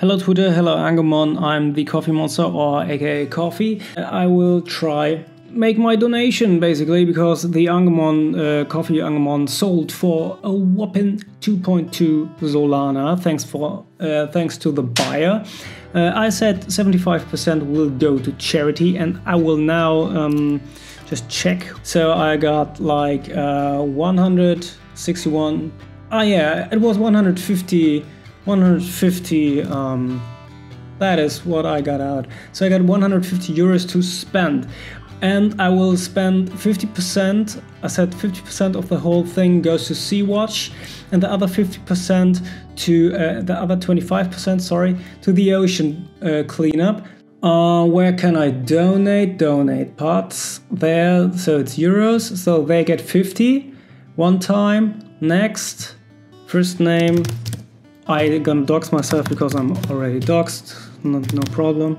Hello Twitter, hello Angomon, I'm the Coffee Monster or aka Coffee. I will try make my donation basically because the Angomon uh, coffee Angemon sold for a whopping 2.2 Solana. Thanks for uh, thanks to the buyer. Uh, I said 75% will go to charity, and I will now um, just check. So I got like uh, 161. Ah, yeah, it was 150. 150. Um, that is what I got out. So I got 150 euros to spend and I will spend 50%. I said 50% of the whole thing goes to Sea-Watch, and the other 50% to uh, the other 25%, sorry, to the ocean uh, cleanup. Uh, where can I donate? Donate pots there, so it's euros. So they get 50 one time. Next, first name. I gonna dox myself because I'm already doxed. No, problem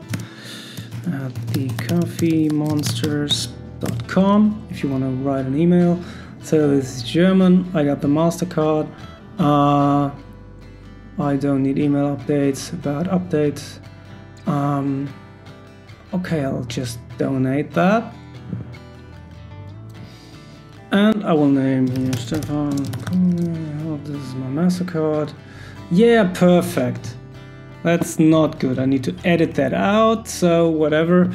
at thecoffeemonsters.com if you want to write an email. So this is German. I got the MasterCard. Uh, I don't need email updates about updates. Um, okay, I'll just donate that. And I will name here Stefan. Oh, this is my MasterCard. Yeah, perfect. That's not good. I need to edit that out. So whatever.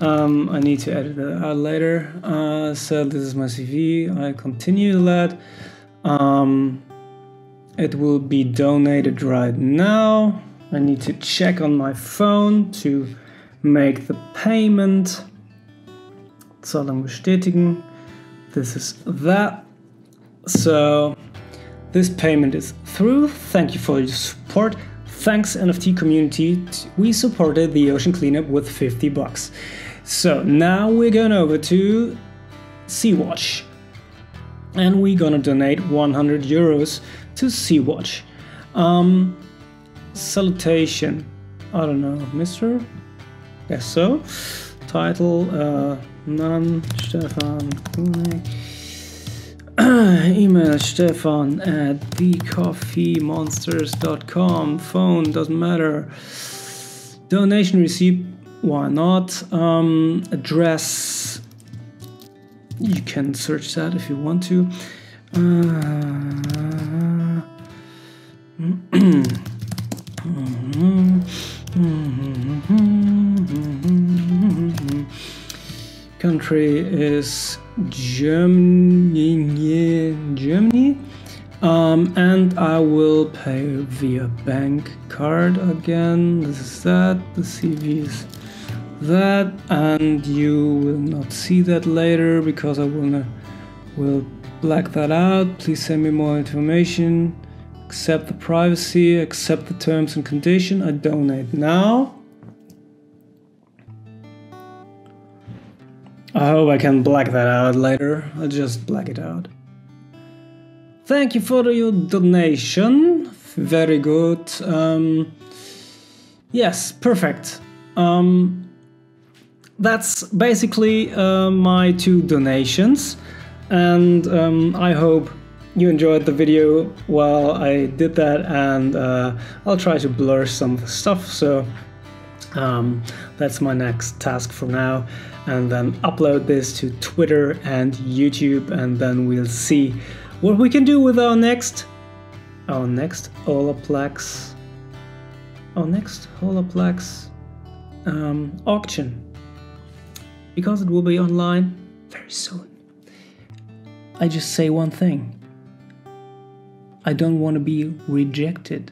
Um, I need to edit that out later. Uh, so this is my CV. I continue that. Um, it will be donated right now. I need to check on my phone to make the payment. Zahlung bestätigen. This is that. So this payment is through. Thank you for your support. Thanks NFT community, we supported the ocean cleanup with 50 bucks. So now we're going over to Sea-Watch and we're gonna donate 100 euros to Sea-Watch. Um, salutation, I don't know, Mr. Guess so. Title, uh, Nan Stefan email stefan at thecoffeemonsters.com phone doesn't matter. Donation receipt why not? Um, address you can search that if you want to. Uh, country is Germany, Germany, um, and I will pay via bank card again. This is that. The CV is that, and you will not see that later because I will will black that out. Please send me more information. Accept the privacy. Accept the terms and condition. I donate now. I hope I can black that out later. I'll just black it out. Thank you for your donation. Very good. Um, yes, perfect. Um, that's basically uh, my two donations. And um, I hope you enjoyed the video while I did that. And uh, I'll try to blur some of the stuff. So um, that's my next task for now and then upload this to Twitter and YouTube and then we'll see what we can do with our next our next Olaplex our next Olaplex um, auction because it will be online very soon. I just say one thing. I don't want to be rejected.